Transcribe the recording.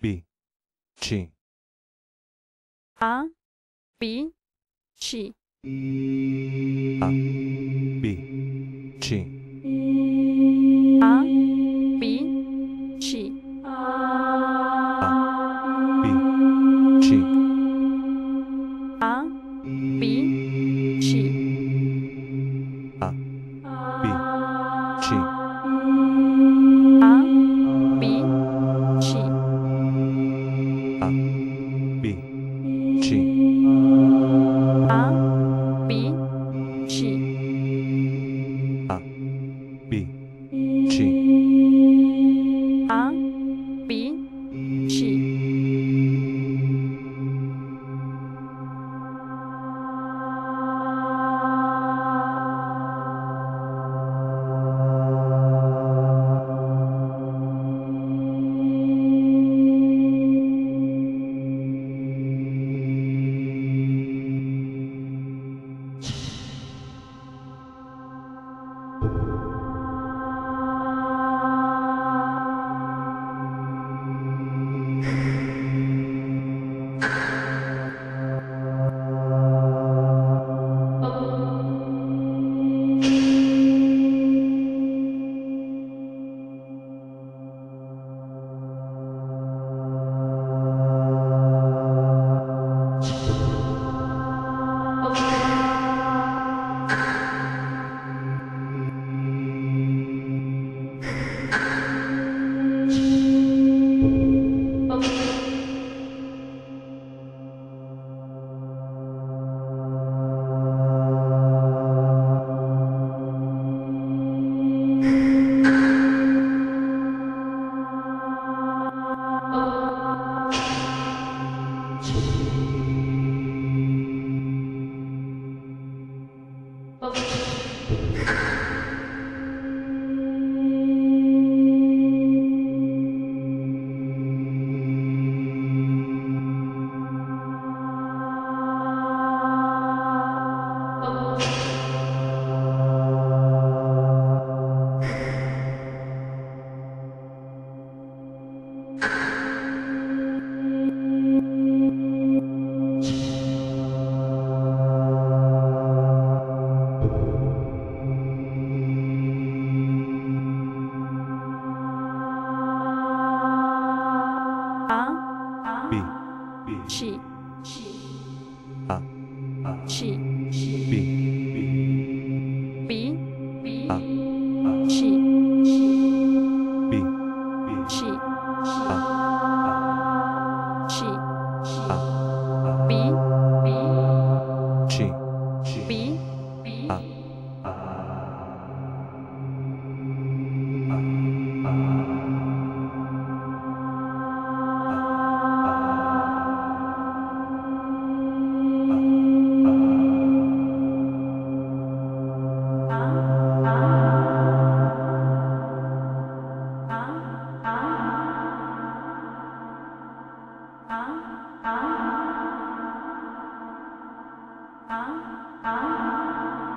B G A B C A B G A B C A B G A B B 七 Huh? Huh? Huh?